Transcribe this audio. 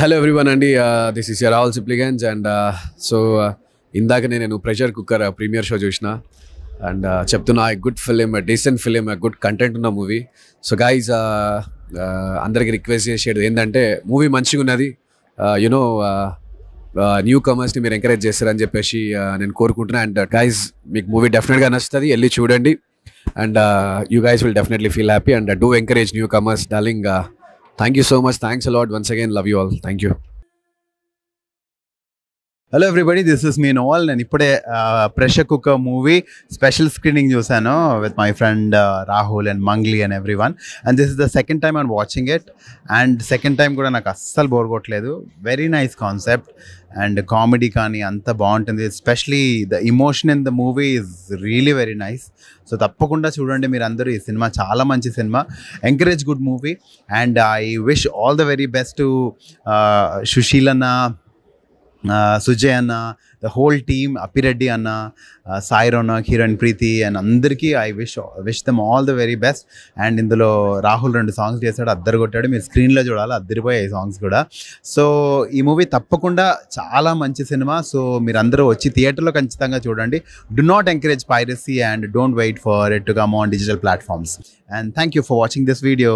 Hello everyone అండి. This is Rahul Sipligunj and so ఇందాకనే నేను pressure cooker uh, premiere show చూసిన. And uh, చెప్తున్నా good film decent film good content ఉన్న movie so guys అందరికి request చేసేది ఏంటంటే మూవీ మంచిగా ఉన్నది. యునో న్యూ కమర్స్ని మీరు ఎంకరేజ్ చేస్తారని చెప్పేసి uh, నేను కోరుకుంటున్నా. అండ్ గాయస్ మీకు మూవీ డెఫినెట్గా నచ్చుతుంది వెళ్ళి చూడండి. And you guys will definitely feel happy and do encourage newcomers darling Thank you so much. Thanks a lot. Once again, love you all. Thank you. Hello everybody this is me Noel నేను ఇప్పుడే pressure cooker movie special screening చూశాను with my friend Rahul and Mangli and every one and this is the second time and watching it and second time కూడా నాకు అస్సలు bore కొట్టలేదు. Very nice concept and comedy కానీ అంత బాగుంటుంది. Especially the emotion in the movie is really very nice so తప్పకుండా చూడండి మీరు అందరూ ఈ సినిమా చాలా మంచి cinema. Encourage good movie and I wish all the very best సుశీలన్న Sujay అన్న ద హోల్ టీమ్ అప్పిరెడ్డి అన్న సాయి రోనక్ హీరోయిన్ ప్రీతి అండ్ అందరికీ I wish wish them all the very best and ఇందులో రాహుల్ రెండు సాంగ్స్ చేశాడు అద్దరు కొట్టాడు. మీరు స్క్రీన్లో చూడాలి అద్దరిపోయాయి సాంగ్స్ కూడా. సో ఈ మూవీ తప్పకుండా చాలా మంచి సినిమా సో మీరు అందరూ వచ్చి థియేటర్లో ఖచ్చితంగా చూడండి. Do not encourage piracy and don't wait for it to come on digital platforms and thank you for watching this video